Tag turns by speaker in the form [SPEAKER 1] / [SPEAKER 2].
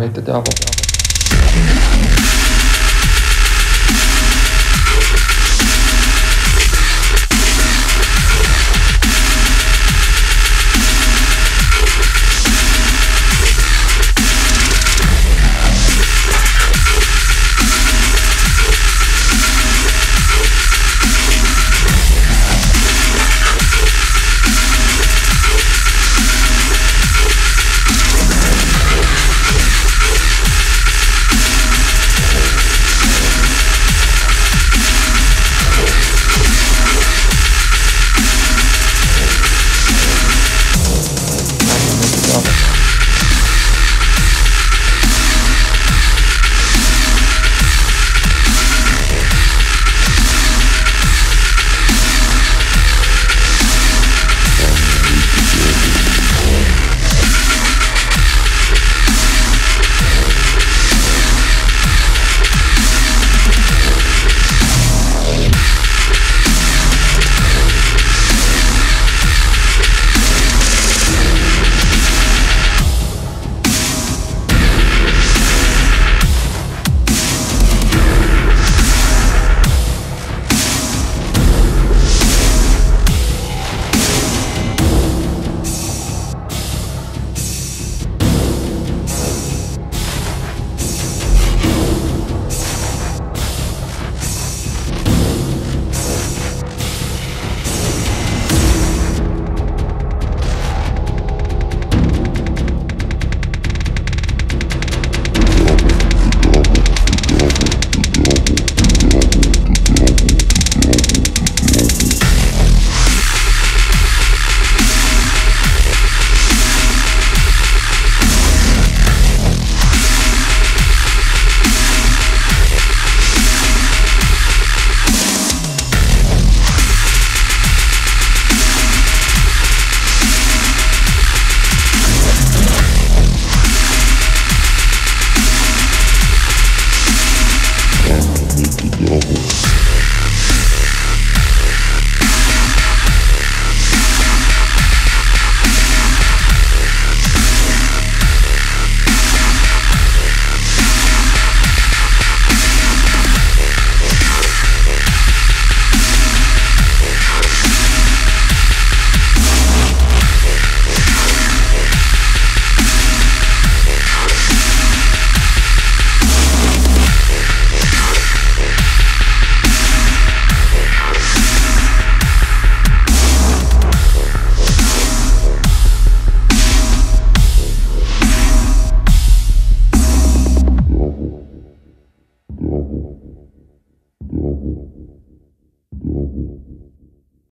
[SPEAKER 1] meter double.